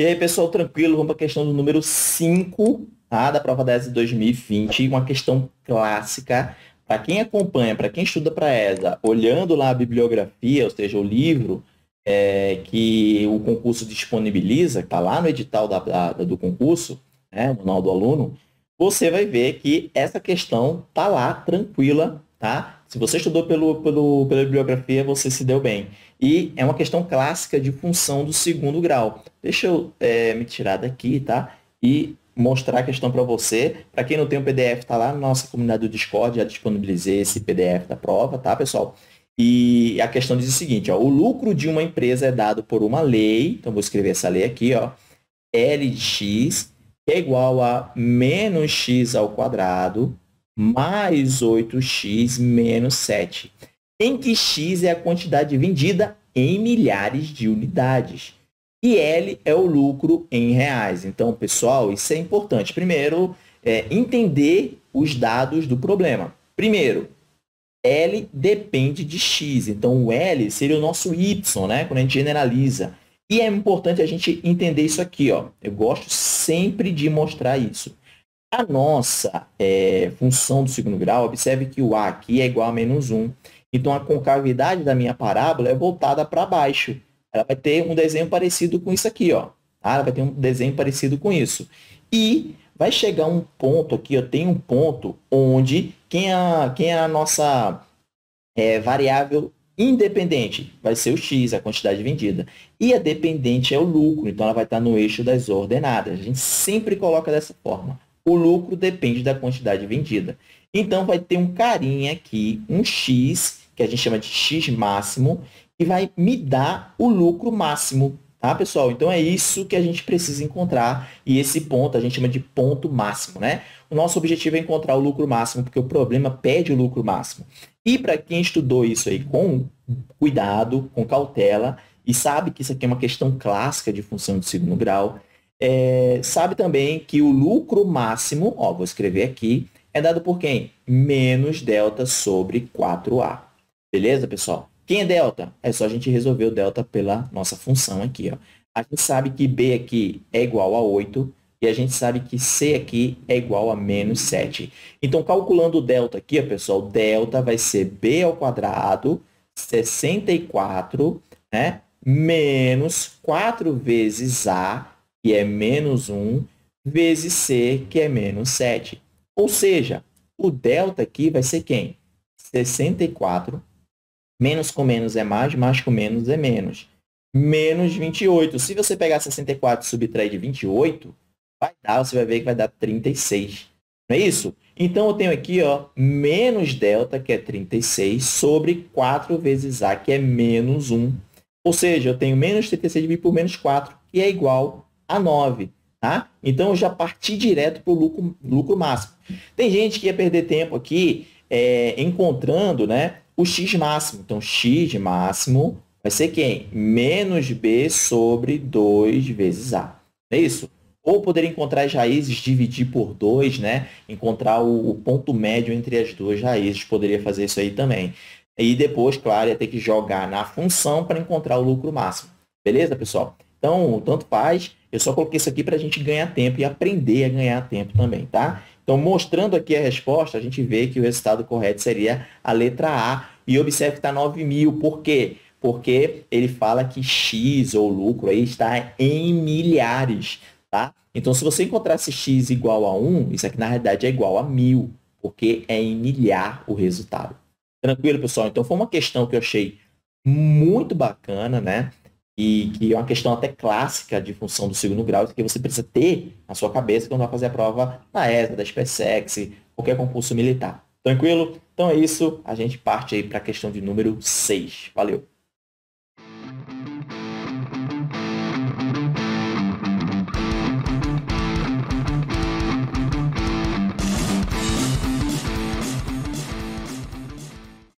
E aí, pessoal, tranquilo, vamos para a questão do número 5, tá? da prova da ESA 2020, uma questão clássica. Para quem acompanha, para quem estuda para ESA, olhando lá a bibliografia, ou seja, o livro é, que o concurso disponibiliza, que está lá no edital da, da, do concurso, né, manual do aluno, você vai ver que essa questão está lá, tranquila, tá? Se você estudou pelo, pelo, pela bibliografia, você se deu bem. E é uma questão clássica de função do segundo grau. Deixa eu é, me tirar daqui, tá? E mostrar a questão para você. Para quem não tem o PDF, tá lá na nossa comunidade do Discord, já disponibilizei esse PDF da prova, tá, pessoal? E a questão diz o seguinte, ó, o lucro de uma empresa é dado por uma lei, então vou escrever essa lei aqui, ó, L de x, é igual a menos x ao quadrado, mais 8x menos 7, em que x é a quantidade vendida em milhares de unidades. E L é o lucro em reais. Então, pessoal, isso é importante. Primeiro, é entender os dados do problema. Primeiro, L depende de X. Então, o L seria o nosso Y, né? Quando a gente generaliza. E é importante a gente entender isso aqui, ó. Eu gosto sempre de mostrar isso. A nossa é, função do segundo grau, observe que o A aqui é igual a menos 1. Então, a concavidade da minha parábola é voltada para baixo. Ela vai ter um desenho parecido com isso aqui, ó. Tá? Ela vai ter um desenho parecido com isso. E vai chegar um ponto aqui, eu tenho um ponto onde quem é, quem é a nossa é, variável independente vai ser o x, a quantidade vendida. E a dependente é o lucro, então ela vai estar no eixo das ordenadas. A gente sempre coloca dessa forma. O lucro depende da quantidade vendida. Então, vai ter um carinha aqui, um x, que a gente chama de x máximo, que vai me dar o lucro máximo. Tá, pessoal? Então, é isso que a gente precisa encontrar. E esse ponto a gente chama de ponto máximo, né? O nosso objetivo é encontrar o lucro máximo, porque o problema pede o lucro máximo. E para quem estudou isso aí com cuidado, com cautela, e sabe que isso aqui é uma questão clássica de função de segundo grau, é, sabe também que o lucro máximo, ó, vou escrever aqui, é dado por quem? Menos delta sobre 4A. Beleza, pessoal? Quem é delta? É só a gente resolver o delta pela nossa função aqui. Ó. A gente sabe que B aqui é igual a 8 e a gente sabe que C aqui é igual a menos 7. Então, calculando o delta aqui, ó, pessoal, delta vai ser B ao quadrado, 64, né? menos 4 vezes A que é menos 1, vezes C, que é menos 7. Ou seja, o delta aqui vai ser quem? 64. Menos com menos é mais, mais com menos é menos. Menos 28. Se você pegar 64 e subtrair de 28, vai dar, você vai ver que vai dar 36. Não é isso? Então, eu tenho aqui, ó, menos delta, que é 36, sobre 4 vezes A, que é menos 1. Ou seja, eu tenho menos 36 dividido por menos 4, que é igual a 9. Tá? Então, eu já parti direto para o lucro, lucro máximo. Tem gente que ia perder tempo aqui é, encontrando né, o x máximo. Então, x máximo vai ser quem? Menos b sobre 2 vezes a. É isso? Ou poder encontrar as raízes, dividir por 2, né? Encontrar o, o, ponto médio entre as duas raízes. Poderia fazer isso aí também. E depois, claro, ia ter que jogar na função para encontrar o lucro máximo. Beleza, pessoal? Então, tanto faz. Eu só coloquei isso aqui para a gente ganhar tempo e aprender a ganhar tempo também, tá? Então, mostrando aqui a resposta, a gente vê que o resultado correto seria a letra A. E observe que está 9 mil. Por quê? Porque ele fala que X, ou lucro, aí está em milhares, tá? Então, se você encontrasse X igual a 1, isso aqui na realidade é igual a mil, porque é em milhar o resultado. Tranquilo, pessoal? Então, foi uma questão que eu achei muito bacana, né? E que é uma questão até clássica de função do segundo grau, que você precisa ter na sua cabeça quando vai fazer a prova na ESA, da SpaceX, qualquer concurso militar. Tranquilo? Então é isso, a gente parte aí para a questão de número 6. Valeu!